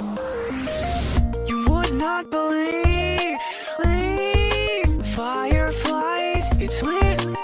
You would not believe, fireflies. It's lit.